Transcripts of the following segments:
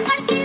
Martín.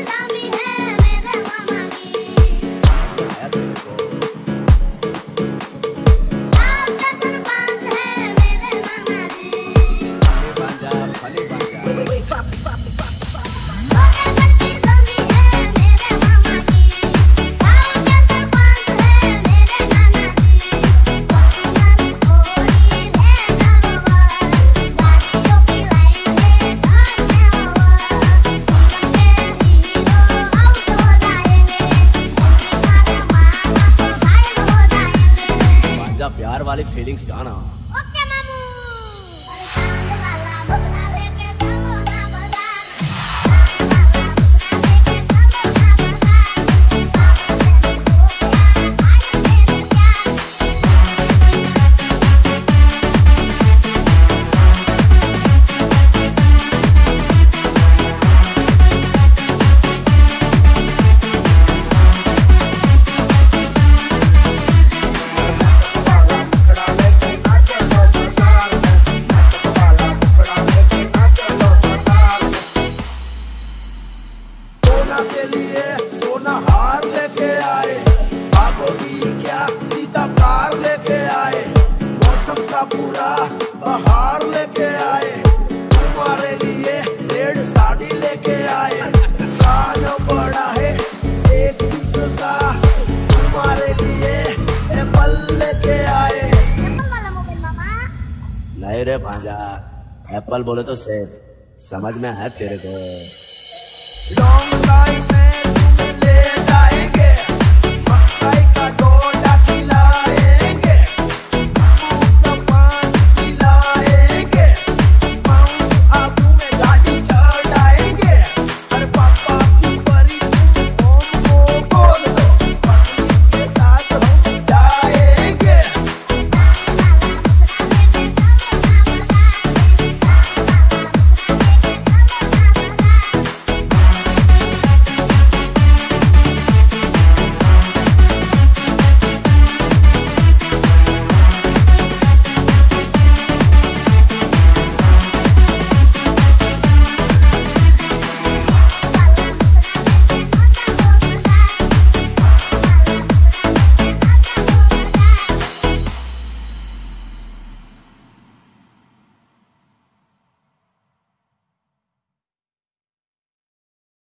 प्यार वाले फीलिंग्स गाना रे भांजा। एप्पल बोले तो सेब। समझ में है तेरे को?